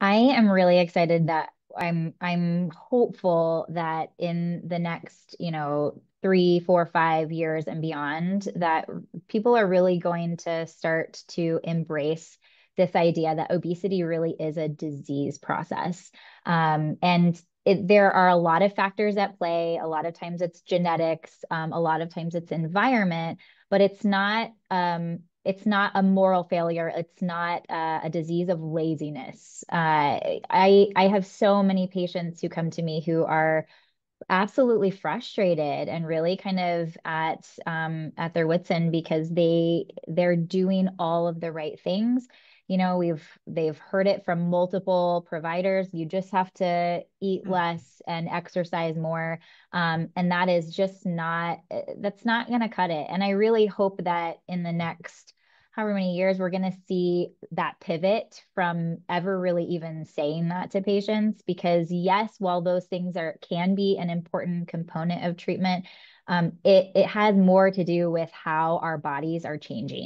I am really excited that I'm I'm hopeful that in the next, you know, three, four, five years and beyond, that people are really going to start to embrace this idea that obesity really is a disease process. Um, and it, there are a lot of factors at play. A lot of times it's genetics, um, a lot of times it's environment, but it's not um, it's not a moral failure. It's not uh, a disease of laziness. Uh, I I have so many patients who come to me who are absolutely frustrated and really kind of at um, at their wits end because they they're doing all of the right things you know we've they've heard it from multiple providers you just have to eat mm. less and exercise more um, and that is just not eh, that's not going to cut it and i really hope that in the next however many years we're going to see that pivot from ever really even saying that to patients because yes while those things are can be an important component of treatment um, it, it has more to do with how our bodies are changing